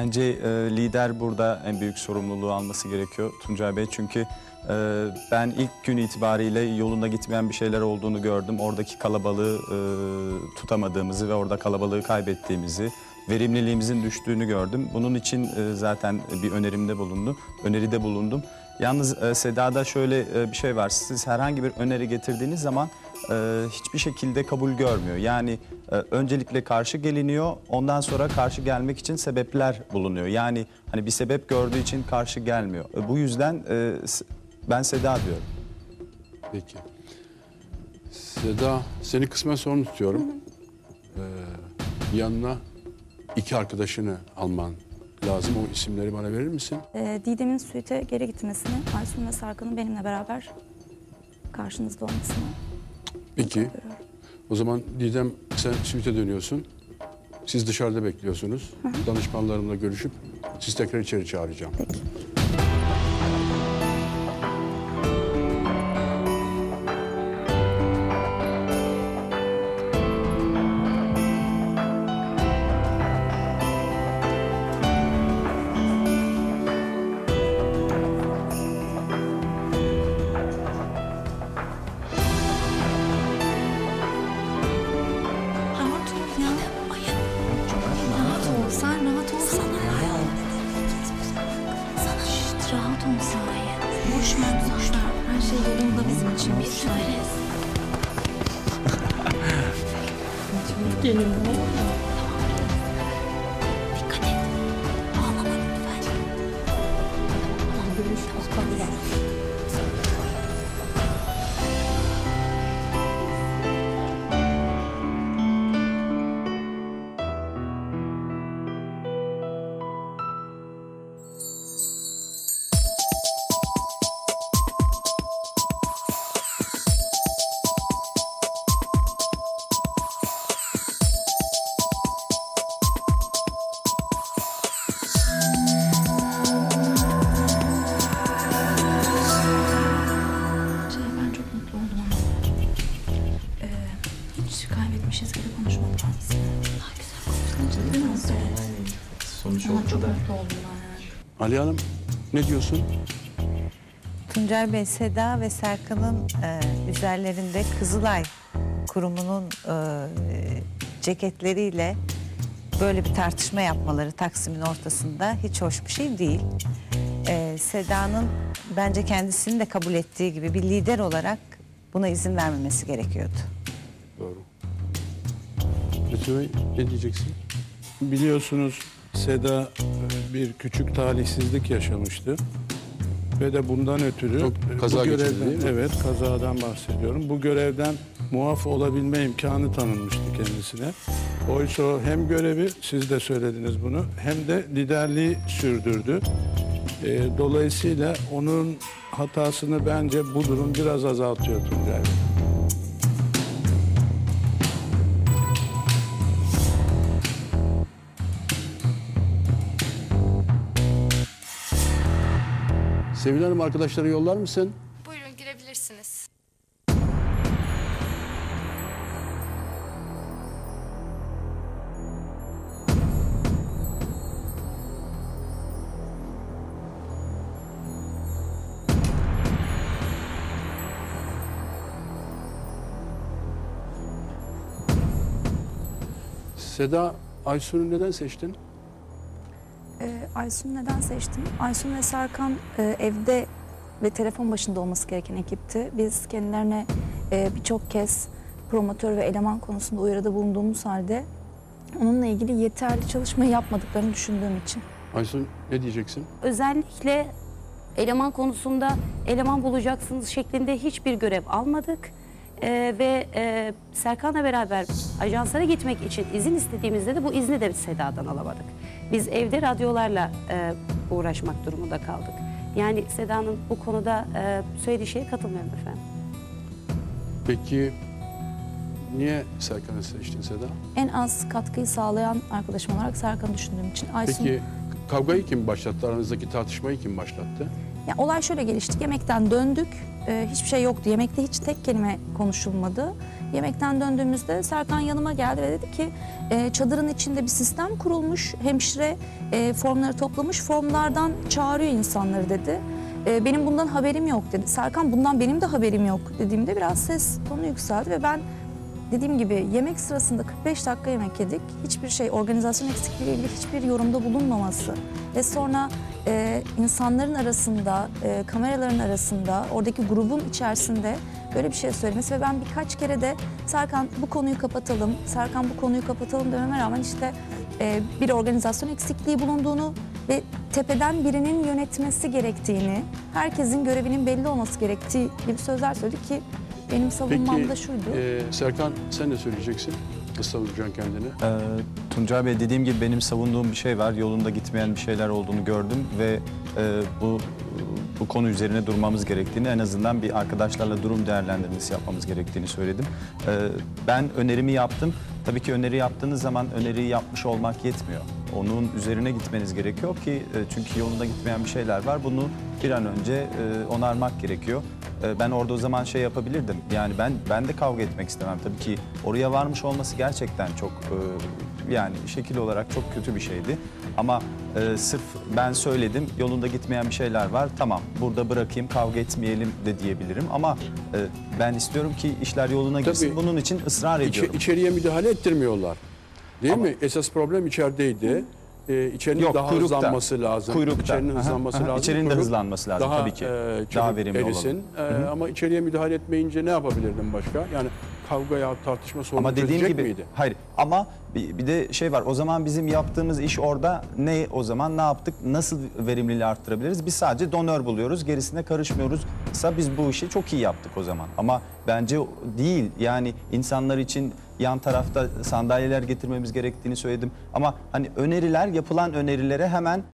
Bence e, lider burada en büyük sorumluluğu alması gerekiyor Tuncay Bey. Çünkü e, ben ilk gün itibariyle yolunda gitmeyen bir şeyler olduğunu gördüm. Oradaki kalabalığı e, tutamadığımızı ve orada kalabalığı kaybettiğimizi, verimliliğimizin düştüğünü gördüm. Bunun için e, zaten bir önerimde bulundum, öneride bulundum. Yalnız e, Seda'da şöyle e, bir şey var. Siz herhangi bir öneri getirdiğiniz zaman e, hiçbir şekilde kabul görmüyor. Yani e, öncelikle karşı geliniyor, ondan sonra karşı gelmek için sebepler bulunuyor. Yani hani bir sebep gördüğü için karşı gelmiyor. E, bu yüzden e, ben Seda diyorum. Peki. Seda, seni kısmen sorun tutuyorum. Ee, yanına iki arkadaşını alman lazım. O isimleri bana verir misin? Ee, Didem'in suite geri gitmesini, Aysun ve Sarkan'ın benimle beraber karşınızda olmasını Peki. O zaman Didem sen suite dönüyorsun. Siz dışarıda bekliyorsunuz. Danışmanlarımla görüşüp siz tekrar içeri çağıracağım. Peki. Rahat ol Sahi. Boş ver, boş ver. Her şey yolunda bizim için. Biz söyleriz. Dikkat kaybetmişiz gibi konuşmadık aslında. Daha güzel konuşalım. Değil mi? Sonuç Ama çok mutlu oldum ben yani. Ali Hanım ne diyorsun? Tuncel Bey, Seda ve Serkan'ın e, üzerlerinde Kızılay kurumunun e, ceketleriyle böyle bir tartışma yapmaları Taksim'in ortasında hiç hoş bir şey değil. E, Seda'nın bence kendisinin de kabul ettiği gibi bir lider olarak buna izin vermemesi gerekiyordu. Doğru. Lütfü Bey ne diyeceksin? Biliyorsunuz Seda e, bir küçük talihsizlik yaşamıştı. Ve de bundan ötürü Çok e, kaza bu görevden, değil mi? evet kazadan bahsediyorum. Bu görevden muaf olabilme imkanı tanınmıştı kendisine. Oysa hem görevi, siz de söylediniz bunu, hem de liderliği sürdürdü. E, dolayısıyla onun hatasını bence bu durum biraz azaltıyor Tuncay Bey. Sevil Hanım arkadaşları yollar mısın? Buyurun girebilirsiniz. Seda Aysun'u neden seçtin? Ee, Aysun neden seçtim? Aysun ve Serkan e, evde ve telefon başında olması gereken ekipti. Biz kendilerine e, birçok kez promotör ve eleman konusunda uyarıda bulunduğumuz halde onunla ilgili yeterli çalışma yapmadıklarını düşündüğüm için. Aysun ne diyeceksin? Özellikle eleman konusunda eleman bulacaksınız şeklinde hiçbir görev almadık. Ee, ve e, Serkan'la beraber ajanslara gitmek için izin istediğimizde de bu izni de Seda'dan alamadık. Biz evde radyolarla e, uğraşmak durumunda kaldık. Yani Seda'nın bu konuda e, söylediği şeye katılmıyorum efendim. Peki niye Serkan'ı seçtin Seda? En az katkıyı sağlayan arkadaşım olarak Serkan'ı düşündüğüm için. Aysun Peki kavgayı kim başlattı? Aranızdaki tartışmayı kim başlattı? Yani olay şöyle gelişti. Yemekten döndük. Ee, hiçbir şey yoktu. Yemekte hiç tek kelime konuşulmadı. Yemekten döndüğümüzde Serkan yanıma geldi ve dedi ki e, çadırın içinde bir sistem kurulmuş. Hemşire e, formları toplamış. Formlardan çağırıyor insanları dedi. E, benim bundan haberim yok dedi. Serkan bundan benim de haberim yok dediğimde biraz ses tonu yükseldi ve ben dediğim gibi yemek sırasında 45 dakika yemek yedik. Hiçbir şey organizasyon eksikliğiyle hiçbir yorumda bulunmaması ve sonra e, insanların arasında, e, kameraların arasında, oradaki grubun içerisinde böyle bir şey söylemesi ve ben birkaç kere de Serkan bu konuyu kapatalım, Serkan bu konuyu kapatalım dememe rağmen işte e, bir organizasyon eksikliği bulunduğunu ve tepeden birinin yönetmesi gerektiğini, herkesin görevinin belli olması gerektiği gibi sözler söyledi ki benim savunmam Peki da şuydu. e, Serkan sen ne söyleyeceksin? Nasıl savunacaksın kendini? Ee, Tuncay Bey dediğim gibi benim savunduğum bir şey var. Yolunda gitmeyen bir şeyler olduğunu gördüm ve e, bu bu konu üzerine durmamız gerektiğini en azından bir arkadaşlarla durum değerlendirmesi yapmamız gerektiğini söyledim. Ee, ben önerimi yaptım. Tabii ki öneri yaptığınız zaman öneriyi yapmış olmak yetmiyor. Onun üzerine gitmeniz gerekiyor ki e, çünkü yolunda gitmeyen bir şeyler var. Bunu bir an önce e, onarmak gerekiyor. E, Ben orada o zaman şey yapabilirdim. Yani ben ben de kavga etmek istemem. Tabii ki oraya varmış olması gerçekten çok e, yani şekil olarak çok kötü bir şeydi. Ama e, sırf ben söyledim yolunda gitmeyen bir şeyler var. Tamam burada bırakayım kavga etmeyelim de diyebilirim. Ama e, ben istiyorum ki işler yoluna gitsin. Tabii. Bunun için ısrar ediyorum. içeriye müdahale ettirmiyorlar. Değil Ama- mi? Esas problem içerideydi. Ee, içerinin Yok, daha kuyrukta. hızlanması lazım. Kuyrukta. İçerinin Aha, hızlanması aha. lazım. İçerinin de hızlanması lazım daha, tabii ki. e, Daha verimli erisin. olalım. Ee, ama içeriye müdahale etmeyince ne yapabilirdin başka? Yani kavga ya tartışma sorunu Ama dediğim gibi miydi? hayır. Ama bir, bir de şey var o zaman bizim yaptığımız iş orada ne o zaman ne yaptık nasıl verimliliği arttırabiliriz? Biz sadece donör buluyoruz gerisine karışmıyoruzsa biz bu işi çok iyi yaptık o zaman. Ama bence değil yani insanlar için yan tarafta sandalyeler getirmemiz gerektiğini söyledim. Ama hani öneriler yapılan önerilere hemen